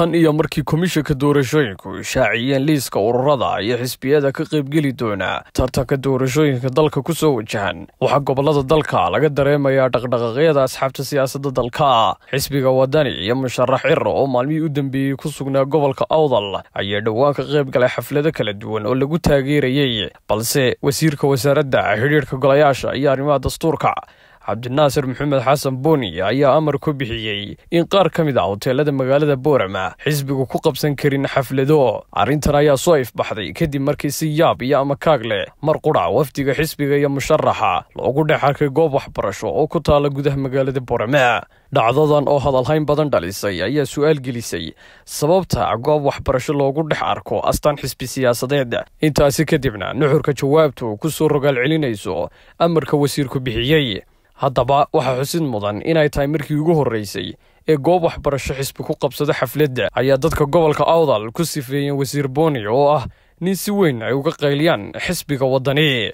tan iyo markii komishanka doorashooyinku shaaciyeen liiska ururada iyo xisbiyada ka qaybgeli doona tartanka doorashooyinka dalka ku soo wajahan. Waxaa gobollada dalka laga dareemayaa dhaqdhaqaaqyada asxaabta siyaasadda dalka xisbiga wadani iyo musharax ciro oo maalmihii u dambeeyey ku sugnaa gobolka awdal ayaa dhowaan ka qayb galay xaflado kala duwan oo lagu taageerayey balse wasiirka wasaaradda xidhiidhka golayaasha iyo arrimaha dastuurka cabdinaasir maxamed xasan booni ayaa amar ku bixiyey in qaar ka mid ah hoteelada magaalada boorama xisbigu ku qabsan karin xaflado. Arrintan ayaa soo ifbaxday kadib markii si yaab iyo amakaag leh mar qudha wafdiga xisbiga iyo musharaxa loogu dhex arkay goob waxbarasho oo ku taala gudaha magaalada boorama. Dhacdadan oo hadalhayn badan dhalisay ayaa su'aal gelisay sababta goob waxbarasho loogu dhex arko astaan xisbi siyaasadeed. Intaasi kadibna nuxurka jawaabtu ku soo rogaal celinayso amarka wasiirku bixiyey haddaba waxaa xusid mudan inay tahay markii ugu horreysay ee goob waxbarasho xisbi ku qabsado xafladda ayaa dadka gobolka awdal ku sifeeyeen wasiir booni oo ah nin si weyn ay uga qayliyaan xisbiga waddani